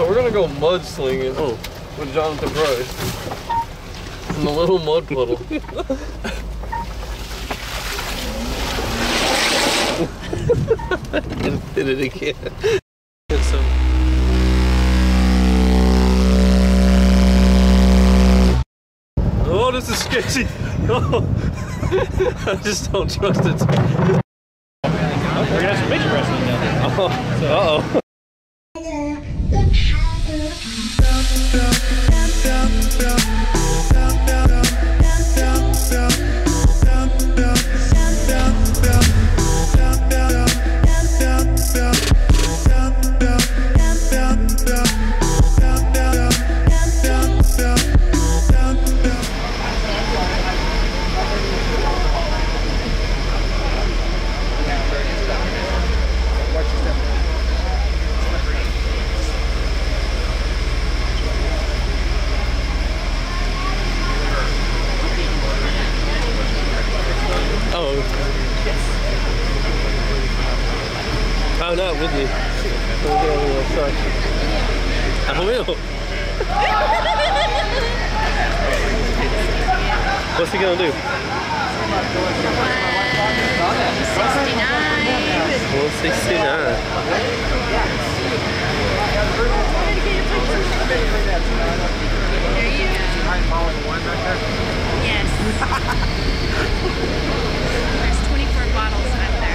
So we're gonna go mudslinging Oh, with Jonathan Price in the little mud puddle. and did it again. Oh, this is sketchy. Oh. I just don't trust it. We're gonna have some midget wrestling down there. Uh oh. Oh. I'm not with you. Okay, yeah, sorry. I will. What's he gonna do? 169. Yes. There's 24 bottles out there.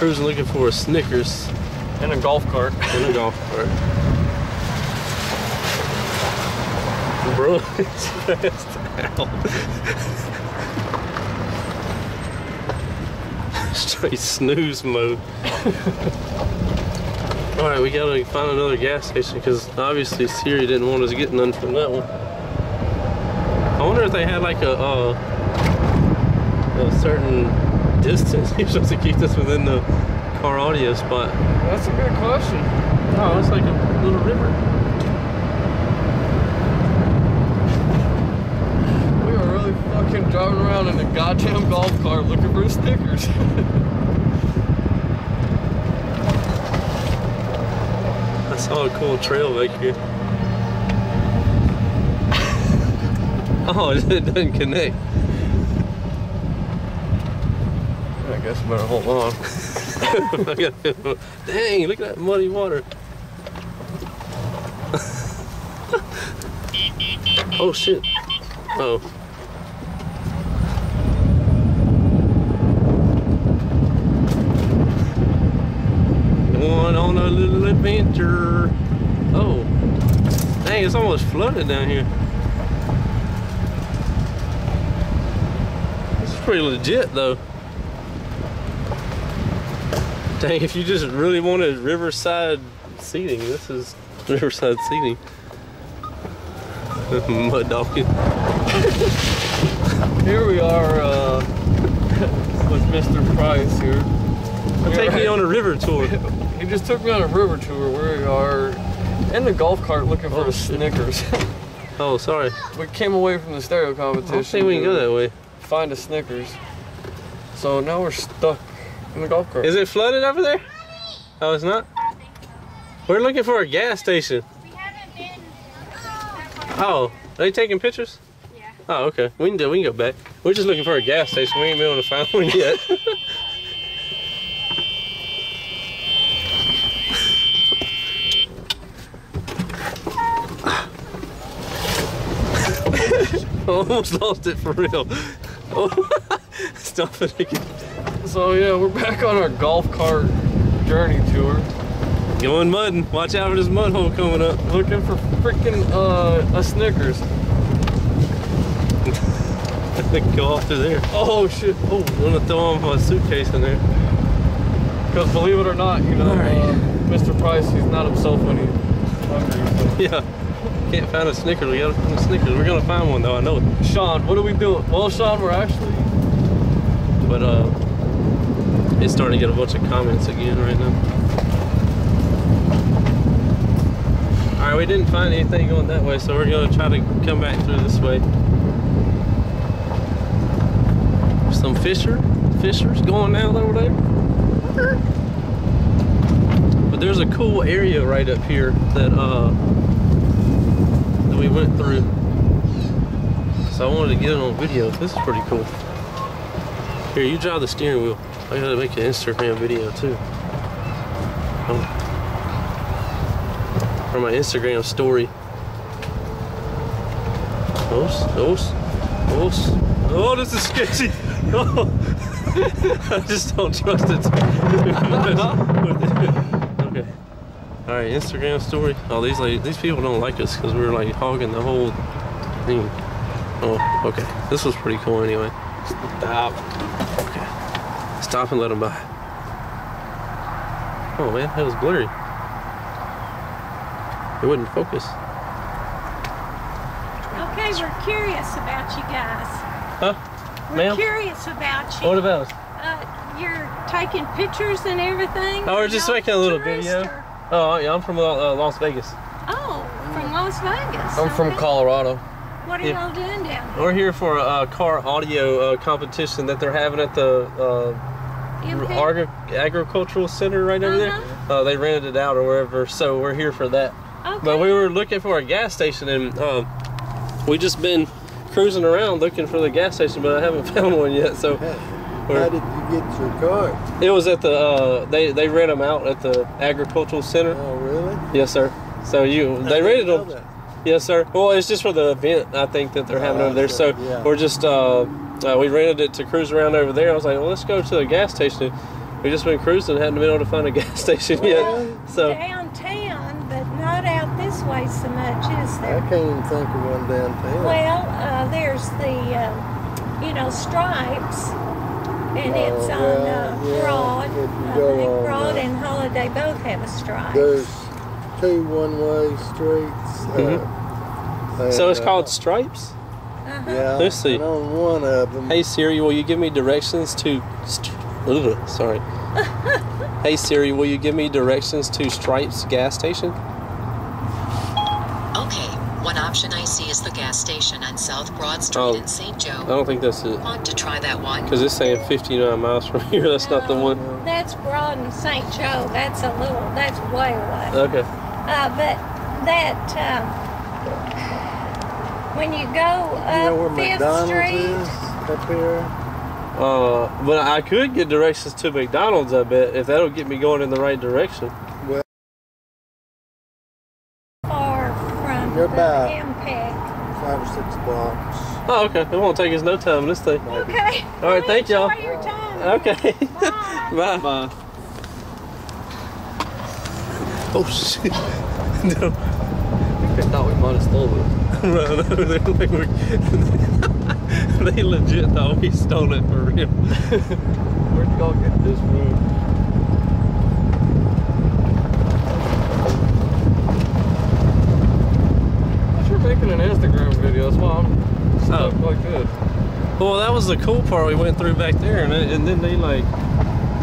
cruising looking for a Snickers In a golf cart. in a golf cart. Bro, it's fast out. Straight snooze mode. All right, we gotta find another gas station because obviously Siri didn't want us getting none from that one. I wonder if they had like a uh, a certain distance you're supposed to keep this within the car audio but... That's a good question. Oh, it's like a little river. We are really fucking driving around in a goddamn golf cart looking for Snickers. I saw a cool trail back here. oh, it doesn't connect. I guess I better hold on. Dang, look at that muddy water. oh shit. Oh. Going on a little adventure. Oh. Dang, it's almost flooded down here. It's pretty legit though. Dang, if you just really wanted riverside seating, this is riverside seating. Mud dogging. Here we are uh, with Mr. Price here. Take me on a river tour. He just took me on a river tour. We are in the golf cart looking for Oh, a shit. Snickers. Oh, sorry. we came away from the stereo competition. don't think we can go that way. Find a Snickers. So now we're stuck in the golf cart. Is it flooded over there? Oh, it's not? We're looking for a gas station. We haven't been. Oh, are they taking pictures? Yeah. Oh, okay. We can do. We can go back. We're just looking for a gas station. We ain't been able to find one yet. Almost lost it for real. Oh, stop it again. So yeah, we're back on our golf cart journey tour, Going mudding. Watch out for this mud hole coming up. looking for freaking uh, a Snickers. Go off to there. Oh shit! Oh, I'm gonna throw on my suitcase in there. Because believe it or not, you know, Alright. uh, Mr. Price, he's not himself when he's hungry. So. Yeah. Can't find a Snickers. We gotta find a Snickers. We're gonna find one though. I know it. Sean, what are we doing? Well, Sean, we're actually. But uh, it's starting to get a bunch of comments again right now. All right, we didn't find anything going that way, so we're gonna try to come back through this way. Some fisher, fishers going down over there. But there's a cool area right up here that uh that we went through. So I wanted to get it on video. This is pretty cool. Here, you drive the steering wheel. I gotta make an Instagram video too. Um, for my Instagram story. Oops, oops, oops. Oh, this is sketchy. Oh. I just don't trust it okay. All right, Instagram story. Oh, these like these people don't like us because we're like hogging the whole thing. Oh, okay. This was pretty cool anyway. Stop. Okay. Stop and let them by. Oh man, that was blurry. It wouldn't focus. Okay, we're curious about you guys. Huh? We're curious about you. What about us? uh, you're taking pictures and everything? Oh, we're just making a little video. or- Oh, yeah, I'm from uh, Las Vegas. Oh, from Las Vegas. I'm from. Colorado. What are Yeah. y'all doing down We're here for a, car audio uh, competition that they're having at the uh, here? Agri- agricultural center right over Uh-huh. there. Uh, they rented it out or wherever, so we're here for that. Okay. But we were looking for a gas station, and um, we just been cruising around looking for the gas station, but I haven't found one yet. So How we're, did you get your car? it was at the uh, they they rent them out at the agricultural center. Oh, really? Yes, sir. So you they rented didn't them. That. Yes, sir. Well, it's just for the event I think that they're having Oh, over there. So yeah. we're just uh, uh, we rented it to cruise around over there. I was like, well, let's go to the gas station. We just been cruising, hadn't been able to find a gas station yet. Well, So downtown, but not out this way so much, is there? I can't even think of one downtown. Well, uh, there's the, uh, you know, Stripes, and Oh, it's on uh, yeah, Broad. if I think on, Broad uh, and Holliday both have a Stripe. There's two one-way streets. Mhm. Uh, so it's and, called uh, Stripes. Uh-huh. Yeah. Let's see. On one of them. Hey Siri, will you give me directions to? St- Ugh, sorry. hey Siri, will you give me directions to Stripes gas station? Okay, one option I see is the gas station on South Broad Street Oh. in St. Joe. I don't think that's it. Want to try that one? Because it's saying 59 miles from here. That's not the one. That's Broad and St. Joe. That's a little, that's way away. Okay. Uh, but that, um, when you go you know where Fifth McDonald's Street, is up here? Uh, but I could get directions to McDonald's. I bet if that'll get me going in the right direction. Well, far from You're the about- impact. Five or six blocks. Oh, okay. It won't take us no time. This thing. Okay. All right, thank y'all. Enjoy your time. Okay. Bye. Bye. Bye. Oh shit. No. I thought we might have stolen it. No, no, they, they, were, they legit thought we stole it for real. Where'd y'all get this from? You're making an Instagram video, that's why I'm stuck Oh. like this. Well, that was the cool part we went through back there, and, and then they like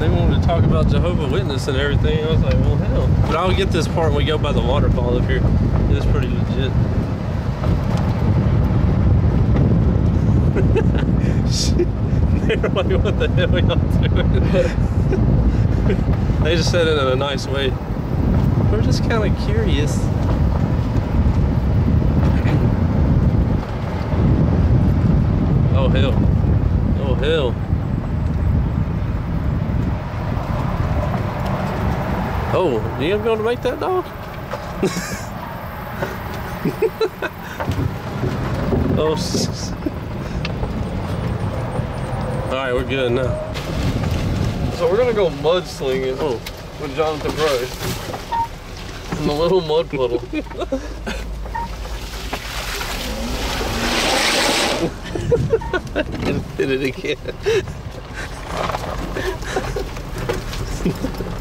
they wanted to talk about Jehovah Witness and everything. I was like, well, hell. But I'll get this part when we go by the waterfall up here. It's pretty legit. They're like, what the hell y'all doing? they just said it in a nice way. We're just kind of curious. Oh hell. Oh hell. Oh, you able to make that dog? oh. All right, we're good now. So we're gonna go mudslinging Oh, with Jonathan Price. In the little mud puddle. did it again.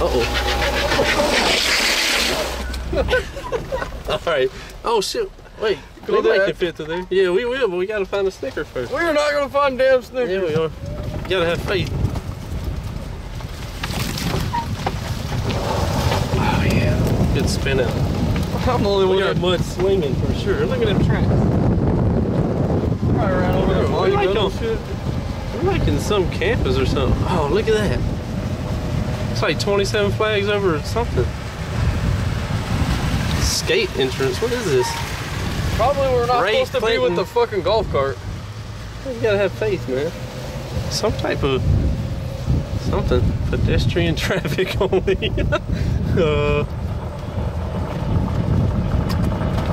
Uh-oh. All right. Oh, shit. Wait. Go we might there. can fit there. Yeah, we will, but we gotta find a Snicker first. We're not gonna find damn Yeah, we are. You gotta have faith. Oh, yeah. Good spin out. I'm the only We one got mud swinging for sure. Look at them tracks. right around over there. We like, on, we're like in some campus or something. Oh, look at that. It's like 27 flags over something. Skate entrance. What is this? Probably we're not Ray supposed to be with the fucking golf cart. You gotta have faith, man. Some type of something. Pedestrian traffic only. uh,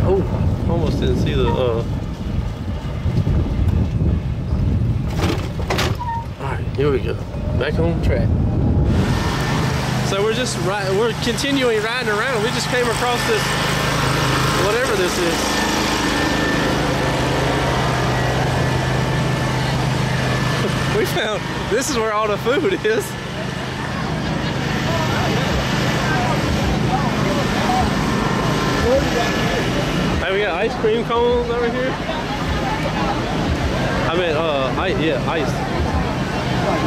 oh, almost didn't see the. Uh... All right, here we go. Back on track. So we're just right. We're continuing riding around. We just came across this, whatever this is. We found this is where all the food is. Hey, we got ice cream cones over here. I mean, uh, I, yeah, ice.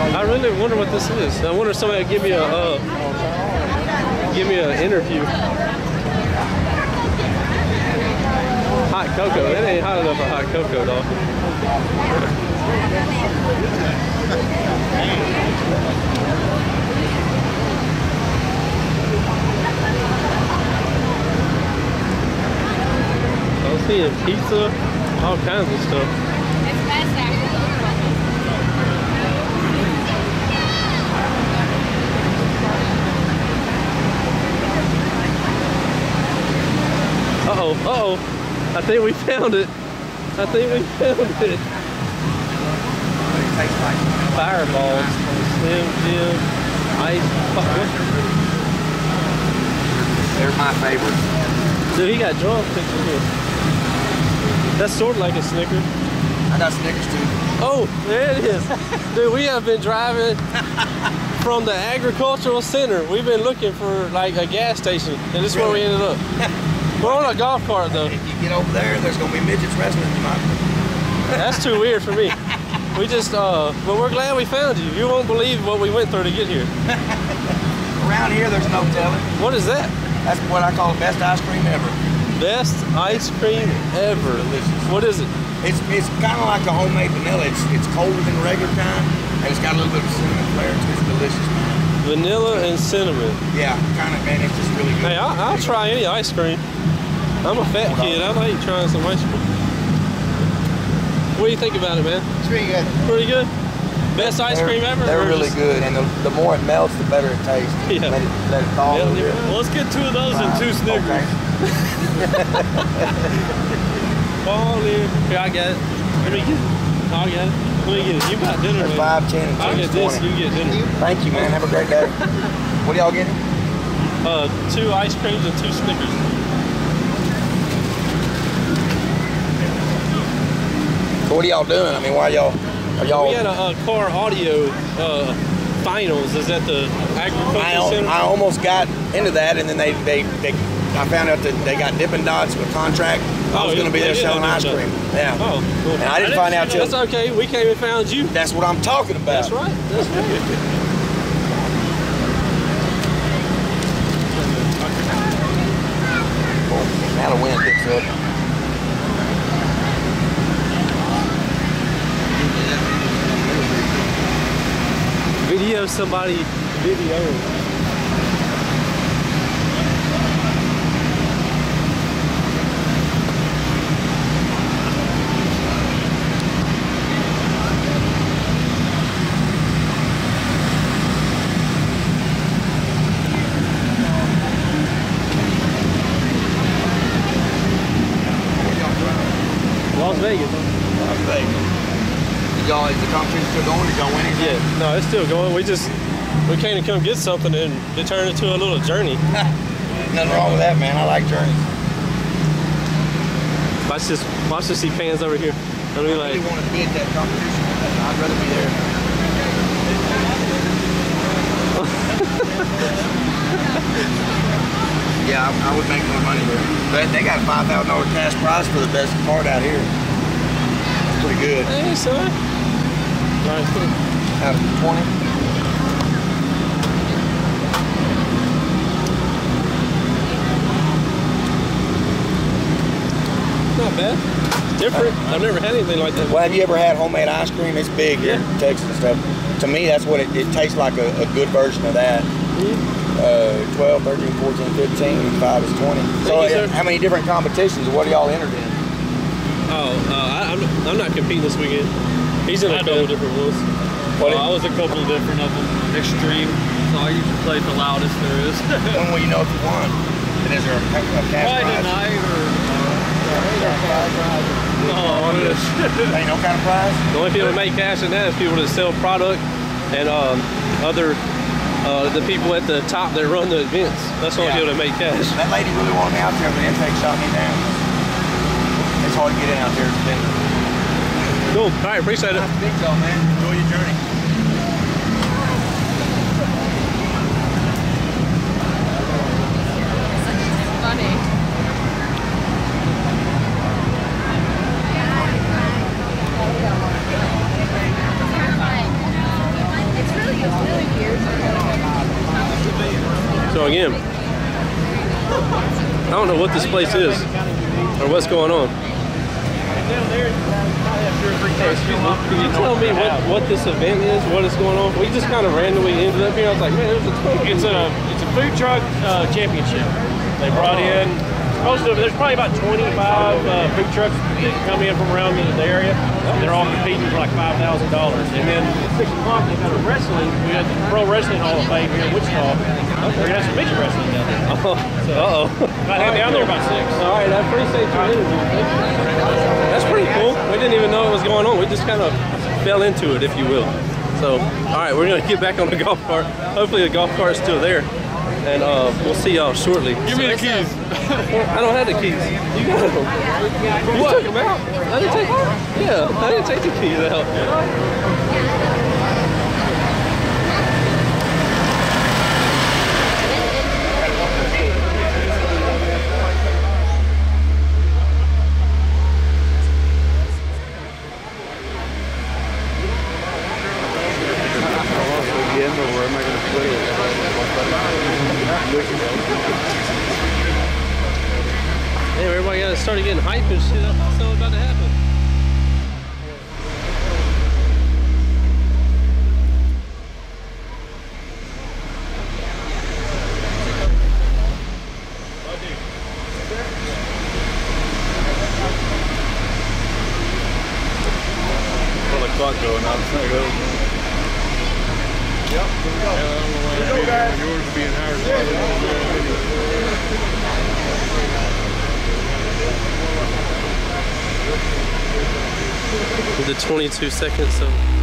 I really wonder what this is. I wonder if somebody will give me a, uh, give me an interview. Hot cocoa. That ain't hot enough for hot cocoa, dog. I'm seeing pizza, all kinds of stuff. Uh-oh, uh-oh. I think we found it. I think we found it. Fireballs Slim Jim. Ice. They're my favorite. Dude, he got drunk pictures here. That's sort of like a Snicker. I got Snickers too. Oh, there it is. Dude, we have been driving from the agricultural center. We've been looking for like a gas station, and this is where we ended up. We're on a golf cart though. If you get over there, there's gonna be midgets wrestling tonight. That's too weird for me. We just, uh, but we're glad we found you. You won't believe what we went through to get here. Around here, there's no telling. What is that? That's what I call the best ice cream ever. Best ice cream ever. Delicious. What is it? It's it's kind of like a homemade vanilla. It's it's colder than the regular kind, and it's got a little bit of cinnamon flair. It's, it's delicious. Vanilla and cinnamon. Yeah, kind of, man. It's just really good. Hey, I'll, I'll try any ice cream. I'm a fat kid. I like trying some ice cream. What do you think about it, man? It's pretty good. Pretty good. Best ice They're- cream ever. They're really just- good, and the, the more it melts, the better it tastes. Yeah. Let it let it thaw a little Yeah, bit. yeah. Well, let's get two of those and two Snickers. Okay. Fall in. Here, I got it. Let me get it. I got it. Me get. You got dinner. There's five, ten, and two get this. 20. You get dinner. Thank you, man. Have a great day. what are y'all getting? Uh, two ice creams and two Snickers. What are y'all doing? I mean, why y'all are y'all? We had a, uh car audio uh, finals. Is at the agricultural I, center. I almost got into that, and then they, they, they I found out that they got Dippin' Dots with contract. I Oh, was going to be there selling ice cream. Yeah. oh, cool. And I didn't find out till That's okay. We came and found you. that's what I'm talking about. That's right. That's right. Now the wind picks up. Video somebody video. Las Vegas. Las Vegas. Y'all, is the competition still going? Did y'all win it? Yeah, no, it's still going. We just we came to come get something and it turned into a little journey. Nothing wrong with that, man. I like journeys. Watch this. Watch this. See fans over here. We I like, really want to be at that competition. I'd rather be there. Yeah, I, I would make more money there. But they got a five thousand dollar cash prize for the best card out here. Pretty good. Hey, son. Right. Out of twenty. Not bad. It's different. I've never had anything like that. Well, have you ever had homemade ice cream? It's big here in Texas and stuff. To me, that's what it, it tastes like a, a good version of that. Uh, 12, 13, 14, 15, 5 is 20. So, you, sir. how many different competitions? What are y'all entered in? Oh, uh, I, I'm, I'm not competing this weekend. He's in a I couple do. different ones. Well, I was a couple different of them. Extreme. So I usually play the loudest there is. when will you know if you won? And is there a, ca- a cash Probably prize? tonight or. No, it is. Ain't no kind of prize? The only people that make cash in that is people that sell product and um, other uh, the people at the top that run the events. That's the only Yeah. people that make cash. That lady really wanted me out there, but the intake shot me down. Hard to get in out there. It's been Cool. All right, appreciate it. big though, man. Enjoy your journey. Funny. It's really a really weird. So again, I don't know what this place is or what's going on. Can you tell me what, what this event is, what is going on? We just kind of randomly ended up here. I was like, man, there's a ton It's a it's a food truck uh, championship. They brought in most of there's probably about 25 uh, food trucks that come in from around the, the area. They're all competing for like five thousand dollars. And then at six o'clock they got a wrestling. We had the Pro Wrestling Hall of Fame here in Wichita. We're gonna have some midget wrestling down there. Oh, uh-oh. Got him down there about six. All right, I appreciate your interview. That's pretty cool. We didn't even know what was going on. We just kind of fell into it, if you will. So, all right, we're gonna get back on the golf cart. Hopefully the golf cart's still there. And uh, we'll see y'all shortly. Give me the keys. I don't have the keys. You got them. You took them out. I didn't take them? Yeah, I didn't take the keys out. Damn, everybody got started getting hype and shit. I thought something was about to happen. Well, the clock going out. It's not good. Yep, here we go. Yeah, I don't know why be- yours would be an. With the 22 seconds, so.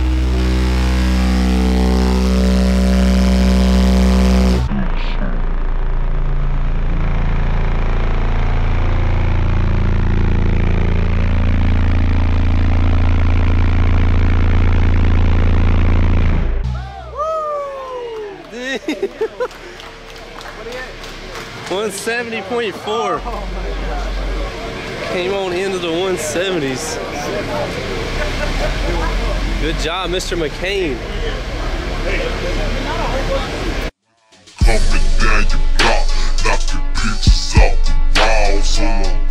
170.4. Oh Came on into the 170s. Good job, Mr. McCain. Down your block, pictures off the walls.